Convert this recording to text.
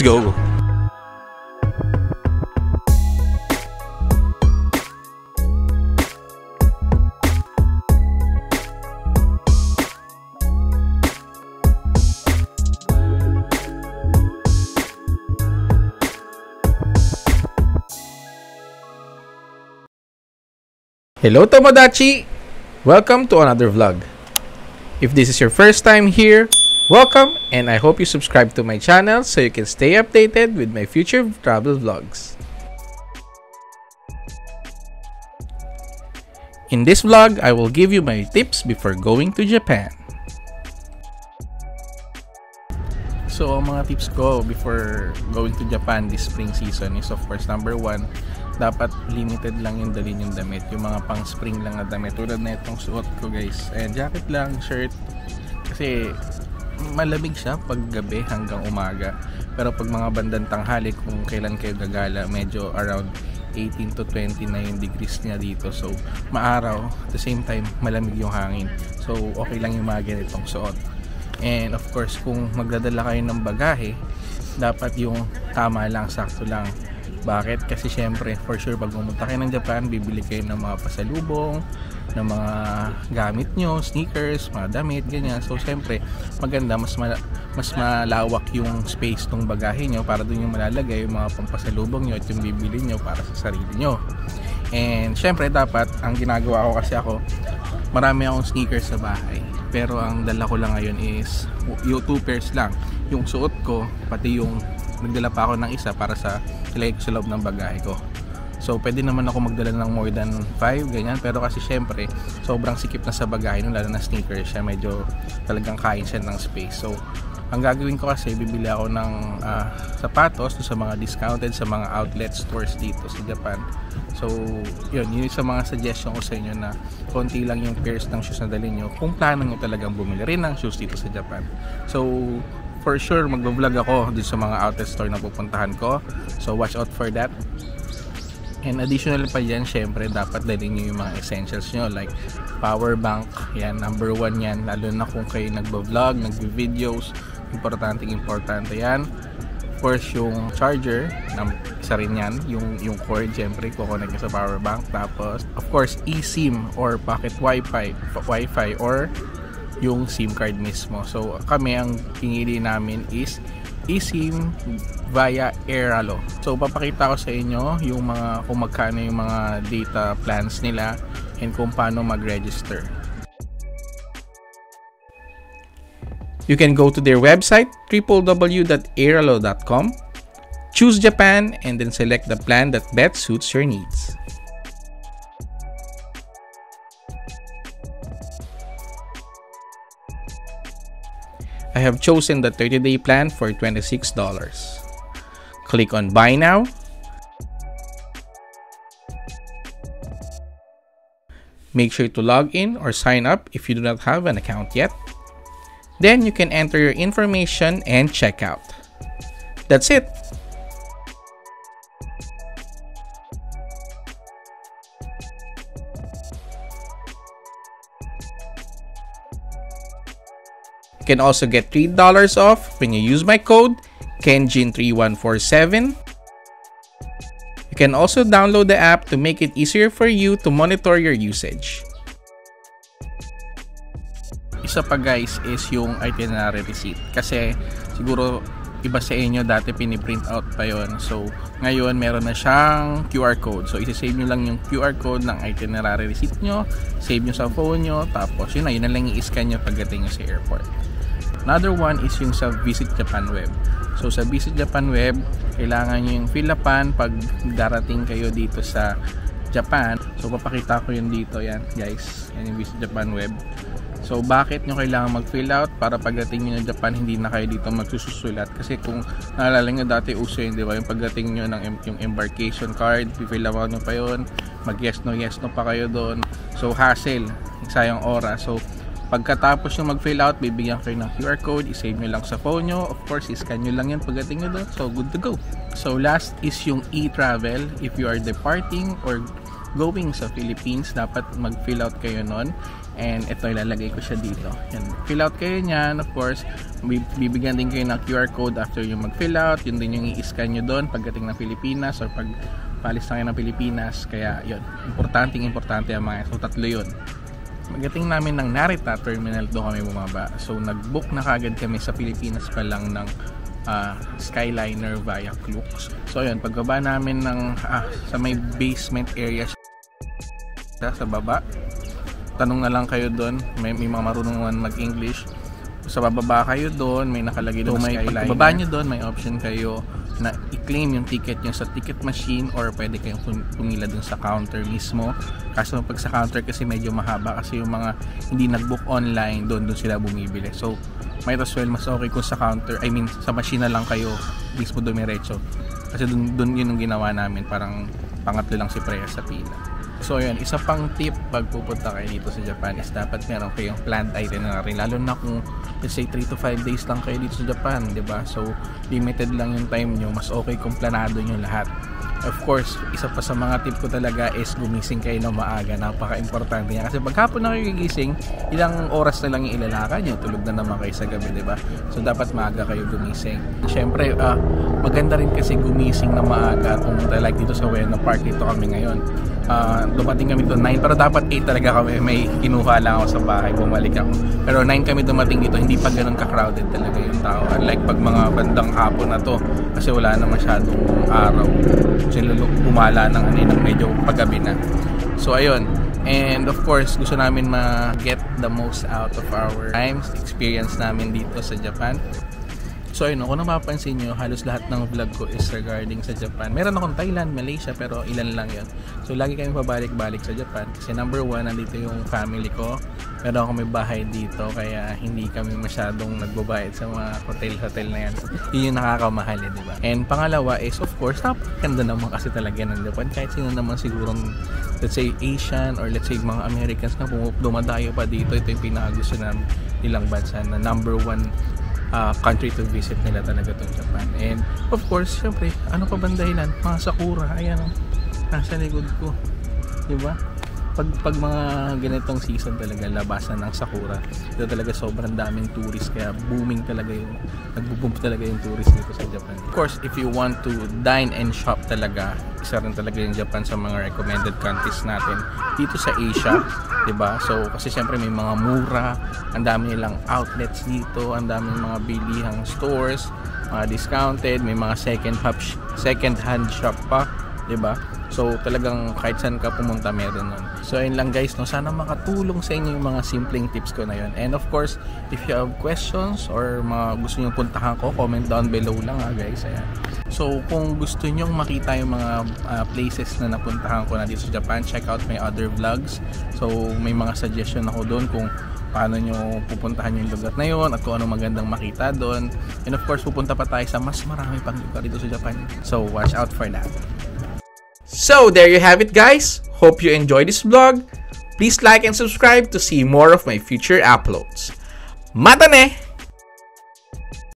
Let's go! Hello Tomodachi! Welcome to another vlog. If this is your first time here, welcome and I hope you subscribe to my channel so you can stay updated with my future travel vlogs. In this vlog, I will give you my tips before going to Japan. So, ang mga tips ko before going to Japan this spring season is of course number one, dapat limited lang yung dalhin yung damit. Yung mga pang spring lang na damit. Tulad na itong suot ko guys. Ayan, jacket lang, shirt. Kasi malamig siya pag gabi hanggang umaga. Pero pag mga bandang tanghali kung kailan kayo gagala, medyo around 18 to 20 na yung degrees niya dito. So, maaraw. At the same time, malamig yung hangin. So, okay lang yung mga ganitong suot. And of course, kung magdadala kayo ng bagahe, dapat yung tama lang, sakto lang bakit? Kasi syempre, for sure, pag pumunta kayo ng Japan, bibili kayo ng mga pasalubong, ng mga gamit nyo, sneakers, mga damit, ganyan. So, syempre, maganda, mas, mala mas malawak yung space ng bagahe nyo para doon yung malalagay yung mga pampasalubong nyo at yung bibili nyo para sa sarili nyo. And, syempre, dapat, ang ginagawa ko kasi ako, marami akong sneakers sa bahay. Pero, ang dala ko lang ngayon is, yung two pairs lang. Yung suot ko, pati yung nagdala pa ako ng isa para sa ilagay ko sa loob ng bagahe ko. So pwede naman ako magdala ng more than 5 ganyan. Pero kasi syempre sobrang sikip na sa bagahe nung lalo na sneakers. Siya medyo talagang kain siya ng space. So ang gagawin ko kasi bibili ako ng uh, sapatos sa mga discounted sa mga outlet stores dito sa Japan. So yun yun sa mga suggestion ko sa inyo na konti lang yung pairs ng shoes na dalhin nyo kung plano nyo talagang bumili rin ng shoes dito sa Japan. So for sure magbo-vlog ako dito sa mga outlet store na pupuntahan ko. So watch out for that. And additional pa yan, syempre dapat dalhin nyo yung mga essentials nyo like power bank. Yan, number one yan. Lalo na kung kayo nagbo-vlog, nagbi-videos. Importante, importante yan. Of course, yung charger, isa rin yan. Yung, yung cord, syempre, kukonek sa power bank. Tapos, of course, eSIM or pocket Wi-Fi, Wi-Fi or yung SIM card mismo. So kami ang pinili namin is eSIM via Airalo. So papakita ko sa inyo yung mga kung magkano yung mga data plans nila and kung paano mag-register. You can go to their website www.airalo.com, choose Japan and then select the plan that best suits your needs. I have chosen the 30-day plan for $26. Click on Buy Now. Make sure to log in or sign up if you do not have an account yet. Then you can enter your information and check out. That's it. Can also get $3 off when you use my code KENJIN3147. You can also download the app to make it easier for you to monitor your usage. Isa pa guys is yung itinerary receipt. Kasi siguro iba sa inyo dati piniprint out pa yon so ngayon meron na siyang QR code. So isa-save nyo lang yung QR code ng itinerary receipt nyo. Save nyo sa phone nyo. Tapos yun na yun na lang i-scan nyo pagdating nyo sa airport Another one is yung sa Visit Japan Web. So sa Visit Japan Web, kailangan nyo yung fill pag darating kayo dito sa Japan. So papakita ko yun dito yan guys. Yan yung Visit Japan Web. So bakit nyo kailangan mag-fill out para pagdating nyo ng Japan hindi na kayo dito magsusulat kasi kung naalala nyo dati uso yun di ba yung pagdating nyo ng yung embarkation card fill out nyo pa yun mag yes no yes no pa kayo doon so hassle sayang oras so Pagkatapos yung mag-fill out, bibigyan kayo ng QR code, i-save nyo lang sa phone nyo. Of course, i-scan nyo lang yan pagdating nyo doon. So, good to go. So, last is yung e-travel. If you are departing or going sa Philippines, dapat mag-fill out kayo nun. And ito, ilalagay ko siya dito. Yan. Fill out kayo niyan. Of course, bibigyan din kayo ng QR code after yung mag-fill out. Yun din yung i-scan nyo doon pagdating ng Pilipinas or pag palis na kayo ng Pilipinas. Kaya yun, importante importante ang mga. So, tatlo yun. Pagdating namin ng Narita Terminal, doon kami bumaba. So, nag-book na kagad kami sa Pilipinas pa lang ng uh, Skyliner via Klux. So, yun, pagbaba namin ng ah, sa may basement area sa baba tanong na lang kayo doon. May, may mga marunong mag-English. Sa bababa kayo doon, may nakalagay doon so, may pagbaba nyo doon, may option kayo na i-claim yung ticket nyo sa ticket machine or pwede kayong pumila dun sa counter mismo. Kaso pag sa counter kasi medyo mahaba kasi yung mga hindi nag-book online, doon doon sila bumibili. So, might as well mas okay kung sa counter, I mean sa machine na lang kayo mismo dumiretso. Kasi doon, doon yun yung ginawa namin, parang pangatlo lang si Preya sa pila. So yun, isa pang tip pag pupunta kayo dito sa Japan is dapat meron kayong planned itinerary. Lalo na kung let's say 3 to 5 days lang kayo dito sa Japan, di ba? So limited lang yung time nyo. Mas okay kung planado nyo lahat. Of course, isa pa sa mga tip ko talaga is gumising kayo ng maaga. Napaka-importante niya. Kasi pagkapon na kayo gigising, ilang oras na lang yung ilalakad nyo. Tulog na naman kayo sa gabi, di ba? So, dapat maaga kayo gumising. Siyempre, uh, maganda rin kasi gumising na maaga. Kung like dito sa Ueno Park, dito kami ngayon uh, dumating kami doon 9 pero dapat 8 talaga kami may kinuha lang ako sa bahay bumalik ako pero 9 kami dumating dito hindi pa ganun ka-crowded talaga yung tao unlike pag mga bandang hapon na to kasi wala na masyadong araw sila bumala ng ano ng medyo paggabi na so ayun And of course, gusto namin ma-get the most out of our times, experience namin dito sa Japan. So ayun, kung napapansin nyo, halos lahat ng vlog ko is regarding sa Japan. Meron akong Thailand, Malaysia, pero ilan lang yon So lagi kami pabalik-balik sa Japan. Kasi number one, nandito yung family ko. Meron may bahay dito, kaya hindi kami masyadong nagbabayad sa mga hotel-hotel na yan. Yun yung nakakamahal eh, di ba? And pangalawa is, of course, napakaganda naman kasi talaga ng Japan. Kahit sino naman sigurong, let's say, Asian or let's say mga Americans na dumadayo pa dito, ito yung pinakagusto na nilang bansa na number one uh, country to visit nila talaga itong Japan. And of course, syempre, ano pa bang dahilan? Mga sakura, ayan o, oh. nasa likod ko. Diba? Pag, pag mga ganitong season talaga labasan ng Sakura. Ito talaga sobrang daming tourist kaya booming talaga yung nagbo-boom talaga yung tourist dito sa Japan. Of course if you want to dine and shop talaga isa rin talaga yung Japan sa mga recommended countries natin. Dito sa Asia 'di ba so kasi syempre may mga mura ang dami nilang outlets dito ang dami mga bilihang stores mga discounted may mga second hand second hand shop pa 'di ba So talagang kahit saan ka pumunta meron nun. So ayun lang guys, no, sana makatulong sa inyo yung mga simpleng tips ko na yun. And of course, if you have questions or mga gusto niyo puntahan ko, comment down below lang ha guys. Ayan. So kung gusto niyo makita yung mga uh, places na napuntahan ko na dito sa Japan, check out my other vlogs. So may mga suggestion ako doon kung paano nyo pupuntahan yung lugar na yon at kung anong magandang makita doon. And of course, pupunta pa tayo sa mas marami pang lugar dito sa Japan. So watch out for that. So there you have it guys. Hope you enjoy this vlog. Please like and subscribe to see more of my future uploads. Mata ne!